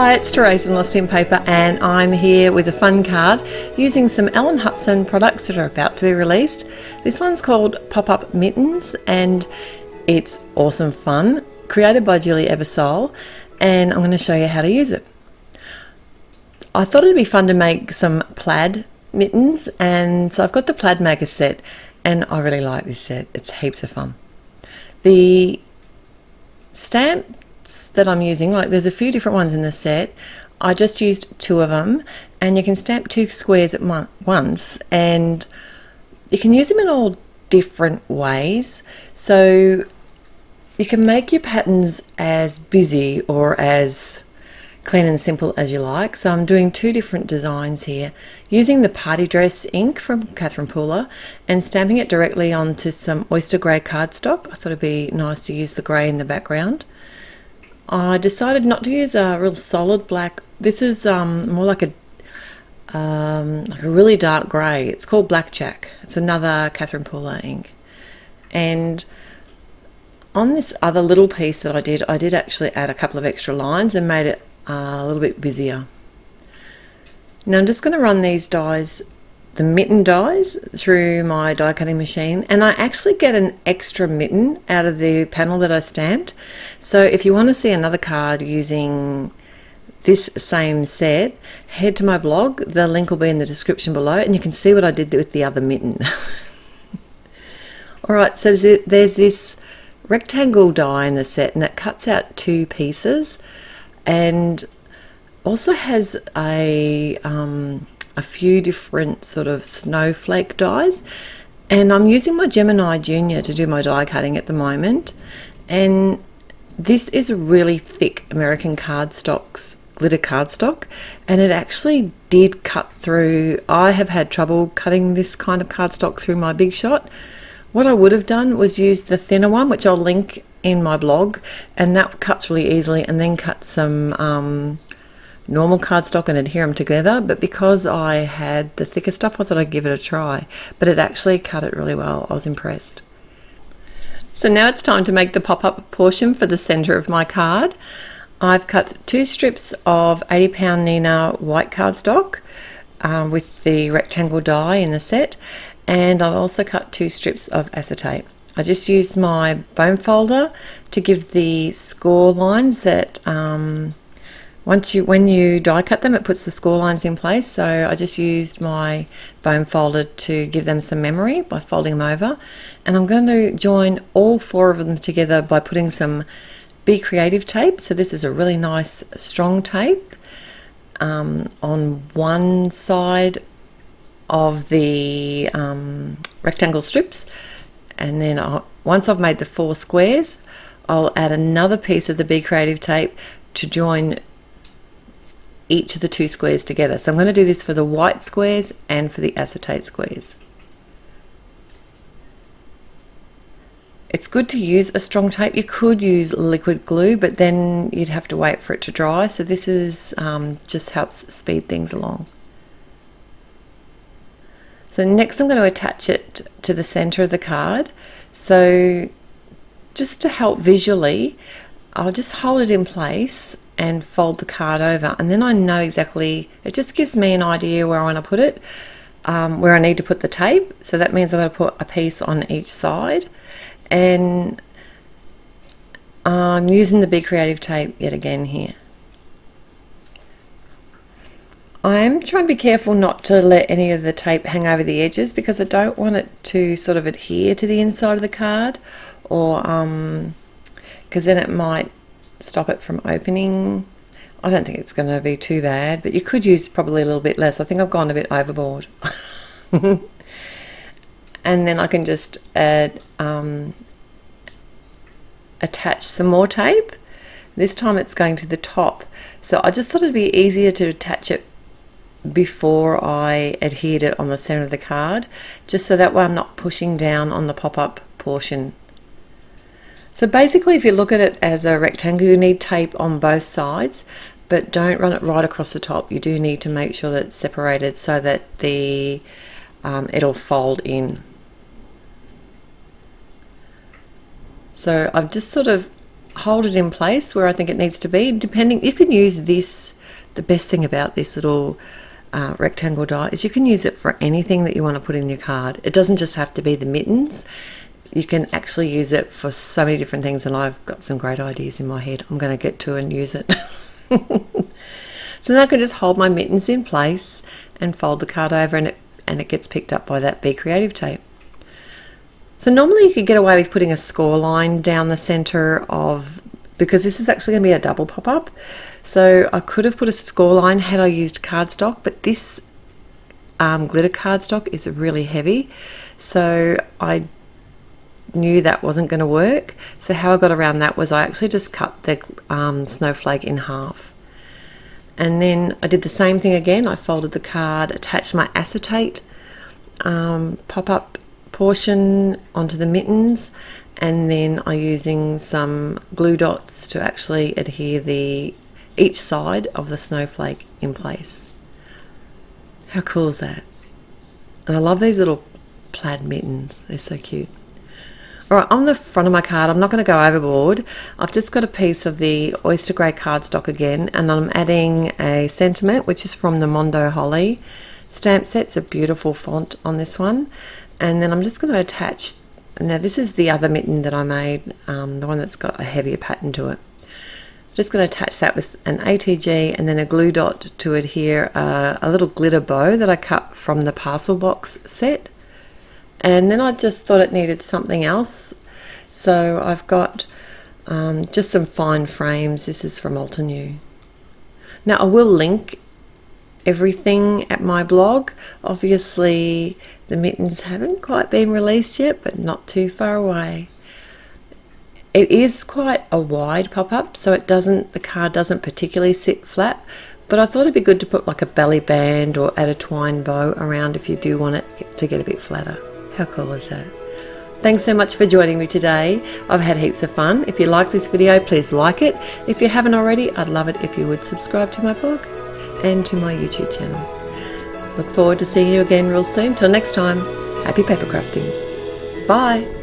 Hi, it's Therese from Lost in Paper, and I'm here with a fun card using some Ellen Hutson products that are about to be released. This one's called Pop Up Mittens, and it's awesome fun, created by Julie Ebersole, and I'm going to show you how to use it. I thought it'd be fun to make some plaid mittens, and so I've got the Plaid Maker set, and I really like this set. It's heaps of fun. The stamp that I'm using, like there's a few different ones in the set. I just used two of them and you can stamp two squares at once and you can use them in all different ways. So you can make your patterns as busy or as clean and simple as you like. So I'm doing two different designs here using the party dress ink from Catherine Pooler and stamping it directly onto some oyster grey cardstock. I thought it'd be nice to use the grey in the background. I decided not to use a real solid black. This is um, more like a um, like a really dark grey. It's called Black Blackjack. It's another Catherine Pooler ink. And on this other little piece that I did, I did actually add a couple of extra lines and made it uh, a little bit busier. Now I'm just going to run these dies the mitten dies through my die cutting machine and I actually get an extra mitten out of the panel that I stamped. So if you want to see another card using this same set head to my blog. The link will be in the description below and you can see what I did with the other mitten. Alright so there's this rectangle die in the set and it cuts out two pieces and also has a um, a few different sort of snowflake dies and I'm using my Gemini Junior to do my die cutting at the moment. And this is a really thick American cardstocks glitter cardstock. And it actually did cut through. I have had trouble cutting this kind of cardstock through my big shot. What I would have done was use the thinner one which I'll link in my blog. And that cuts really easily and then cut some um, normal cardstock and adhere them together but because I had the thicker stuff I thought I'd give it a try. But it actually cut it really well. I was impressed. So now it's time to make the pop-up portion for the center of my card. I've cut two strips of 80 pound Neenah white cardstock uh, with the rectangle die in the set and I've also cut two strips of acetate. I just used my bone folder to give the score lines that um, once you when you die cut them it puts the score lines in place. So I just used my bone folder to give them some memory by folding them over. And I'm going to join all four of them together by putting some Be Creative tape. So this is a really nice strong tape um, on one side of the um, rectangle strips. And then I'll, once I've made the four squares I'll add another piece of the Be Creative tape to join each of the two squares together. So I'm going to do this for the white squares and for the acetate squares. It's good to use a strong tape. You could use liquid glue, but then you'd have to wait for it to dry. So this is um, just helps speed things along. So next I'm going to attach it to the center of the card. So just to help visually, I'll just hold it in place and fold the card over. And then I know exactly it just gives me an idea where I want to put it um, where I need to put the tape. So that means I'm going to put a piece on each side. And I'm using the Be Creative tape yet again here. I am trying to be careful not to let any of the tape hang over the edges because I don't want it to sort of adhere to the inside of the card or um because then it might stop it from opening. I don't think it's going to be too bad, but you could use probably a little bit less. I think I've gone a bit overboard. and then I can just add, um, attach some more tape. This time it's going to the top. So I just thought it'd be easier to attach it before I adhered it on the center of the card, just so that way I'm not pushing down on the pop-up portion so basically if you look at it as a rectangle you need tape on both sides but don't run it right across the top. You do need to make sure that it's separated so that the um, it'll fold in. So I've just sort of hold it in place where I think it needs to be. Depending, you can use this. The best thing about this little uh, rectangle die is you can use it for anything that you want to put in your card. It doesn't just have to be the mittens. You can actually use it for so many different things, and I've got some great ideas in my head. I'm going to get to and use it. so then I can just hold my mittens in place and fold the card over, and it and it gets picked up by that Be Creative tape. So normally you could get away with putting a score line down the center of, because this is actually going to be a double pop-up. So I could have put a score line had I used cardstock, but this um, glitter cardstock is really heavy. So I knew that wasn't going to work. So how I got around that was I actually just cut the um, snowflake in half. And then I did the same thing again. I folded the card, attached my acetate um, pop-up portion onto the mittens and then I'm using some glue dots to actually adhere the each side of the snowflake in place. How cool is that? And I love these little plaid mittens, they're so cute. Alright, on the front of my card, I'm not going to go overboard. I've just got a piece of the Oyster Grey cardstock again, and I'm adding a sentiment, which is from the Mondo Holly stamp set. It's a beautiful font on this one. And then I'm just going to attach, now this is the other mitten that I made, um, the one that's got a heavier pattern to it. I'm just going to attach that with an ATG and then a glue dot to adhere uh, a little glitter bow that I cut from the parcel box set and then I just thought it needed something else. So I've got um, just some fine frames. This is from Altenew now I will link everything at my blog. Obviously the mittens haven't quite been released yet but not too far away. It is quite a wide pop-up so it doesn't the card doesn't particularly sit flat but I thought it'd be good to put like a belly band or add a twine bow around if you do want it to get a bit flatter. How cool is that? Thanks so much for joining me today. I've had heaps of fun. If you like this video, please like it. If you haven't already, I'd love it if you would subscribe to my blog and to my YouTube channel. Look forward to seeing you again real soon. Till next time, happy paper crafting. Bye.